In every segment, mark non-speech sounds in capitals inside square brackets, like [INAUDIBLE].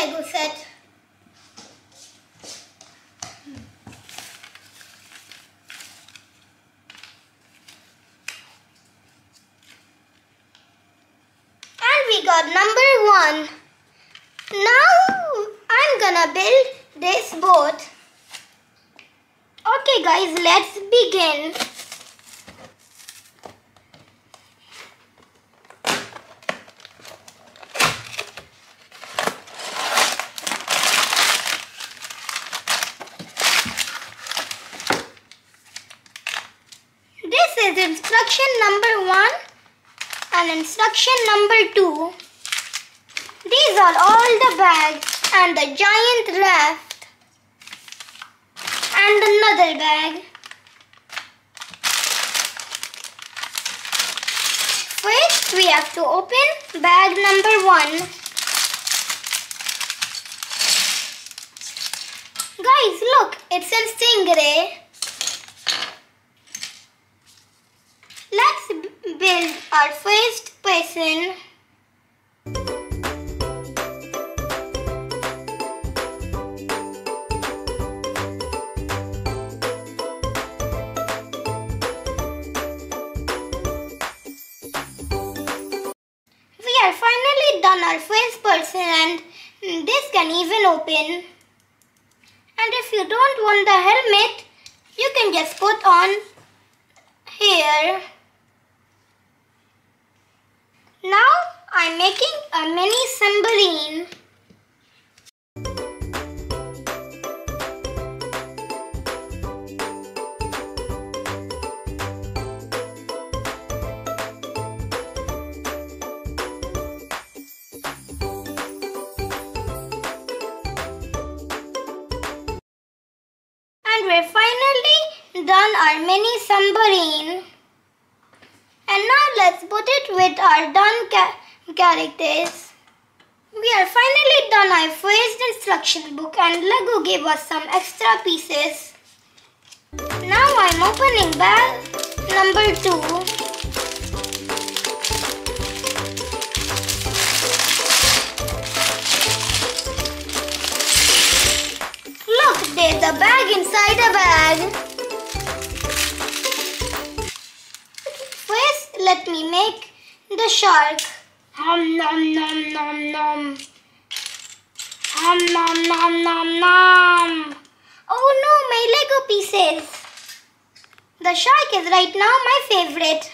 Lego set. And we got number one. Now I'm gonna build this boat. Okay guys, let's begin. This is instruction number one and instruction number two. These are all the bags and the giant raft and another bag. First, we have to open bag number one. Guys, look, it's a stingray. Let's b- build our first person. We are finally done our first person and this can even open. And if you don't want the helmet, you can just put on here. Now I'm making a mini submarine. And we're finally done our mini submarine. And now let's put it with our done ca- characters. We are finally done our first instruction book and Lego gave us some extra pieces. Now I'm opening bag number two. Look, there's a bag inside a bag. First, let me make the shark. Nom nom nom nom nom. Nom nom nom nom nom. Oh no, my Lego pieces. The shark is right now my favorite.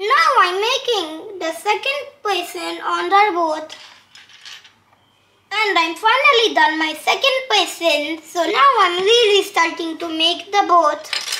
Now I'm making the second person on our boat. And I'm finally done my second person. So now I'm really starting to make the boat.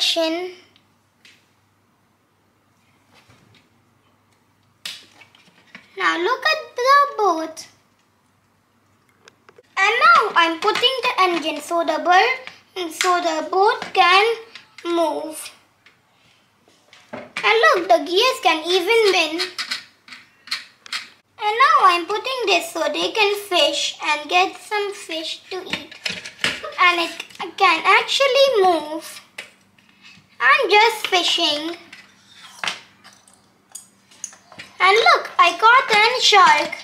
Ejection. Now look at the boat. And now I'm putting the engine so the bird so the boat can move. And look look, the gears can even win. And now I'm putting this so they can fish and get some fish to eat. And it can actually move. I'm just fishing. And look, I caught a shark.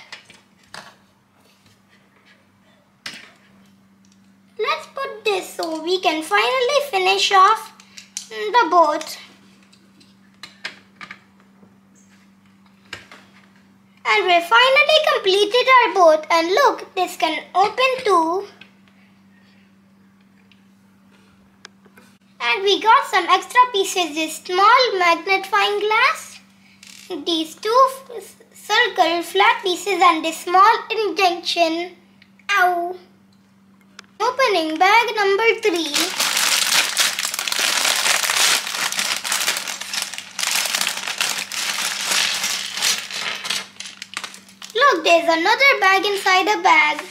Let's put this so we can finally finish off the boat. And we finally completed our boat and look, this can open too. And we got some extra pieces, this small magnifying glass, these two circle flat pieces and this small injection. Ow! Opening bag number 3. Look, there's another bag inside a bag.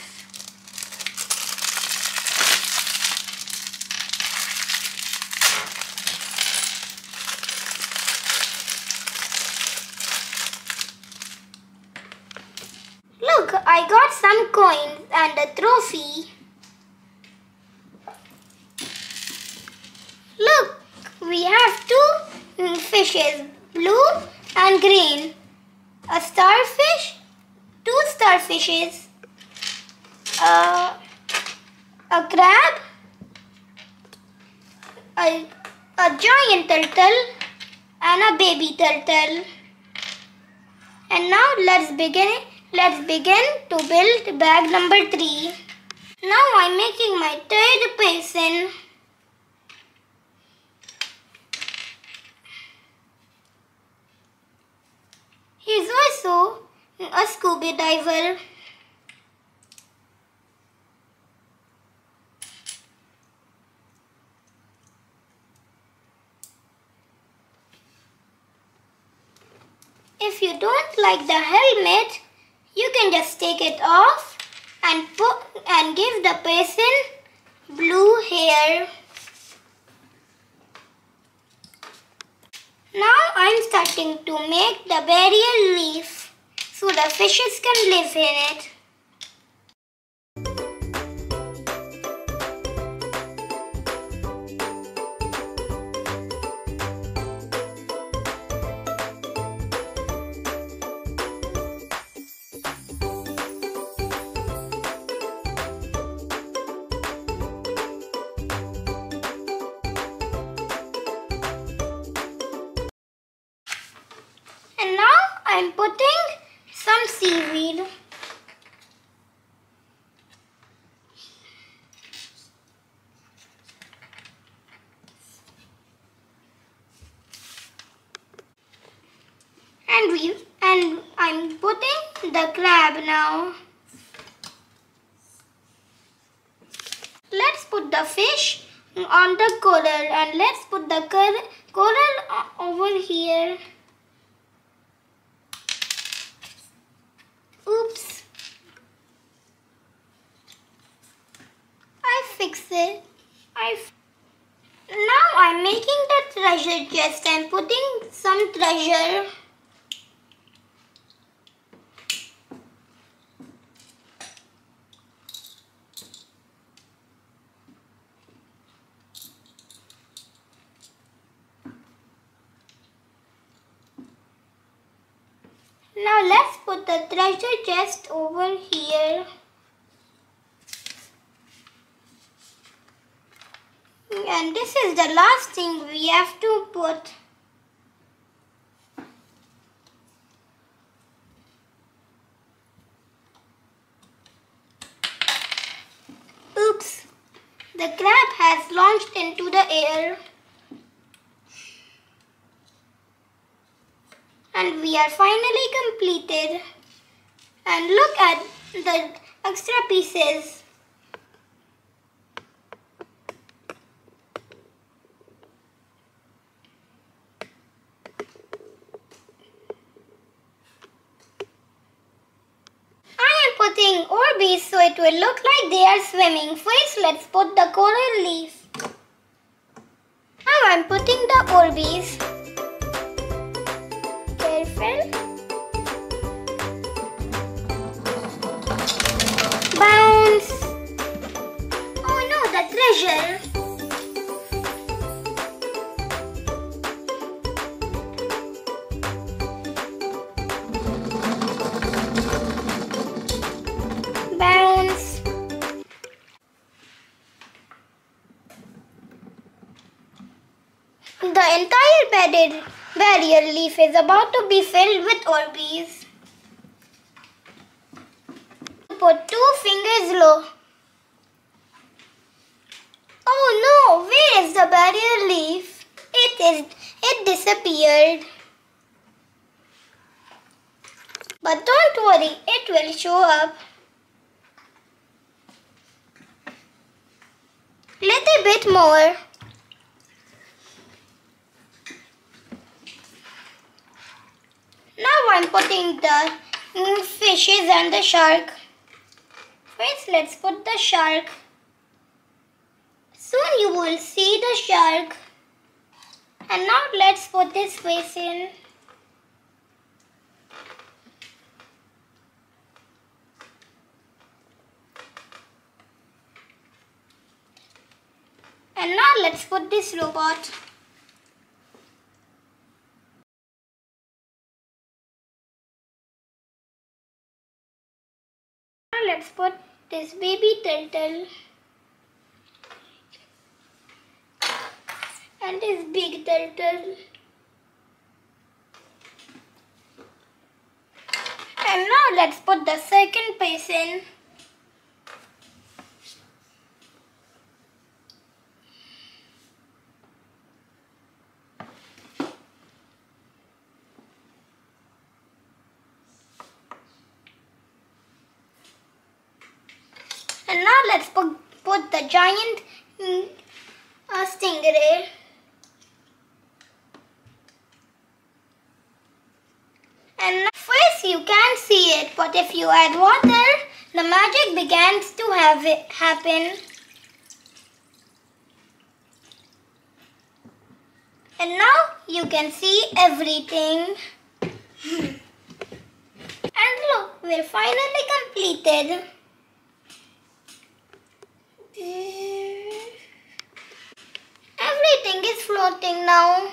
Look, I got some coins and a trophy. Look, we have fishes, blue and green. A starfish two starfishes, uh, a crab, a, a giant turtle and a baby turtle. And now let's begin let's begin to build bag number 3. Now I'm making my third He's also a scuba diver. If you don't like the helmet, you can just take it off and put and give the person blue hair. Now I'm starting to make the barrier leaf so the fishes can live in it. Some seaweed. And we and I'm putting the crab now. Let's put the fish on the coral and let's put the coral over here. Oops. I fixed it. I now I'm making the treasure chest and putting some treasure. Now let's put the treasure chest over here. And this is the last thing we have to put. Oops! The crab has launched into the air. and we are finally completed and look at the extra pieces I am putting Orbeez so it will look like they are swimming. First let's put the coral leaf. Now I am putting the Orbeez. Barrier leaf is about to be filled with Orbeez. Put two fingers low. Oh no, where is the barrier leaf? It is it disappeared. But don't worry, it will show up. Little bit more. Now Putting the mm, fishes and the shark. First let's put the shark. Soon you will see the shark. And now let's put this fish in. And now let's put this robot. This baby turtle. And this big turtle. And now let's put the second person. And now let's put, put the giant mm, uh, stingray. And now, first you can't see it, but if you add water, the magic begins to have it happen. And now you can see everything. [LAUGHS] and look, we're finally completed. Everything is floating now.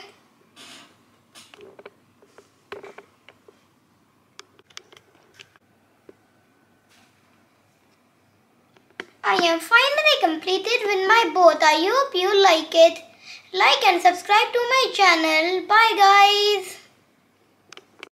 I am finally completed with my boat. I hope you like it. Like and subscribe to my channel. Bye guys.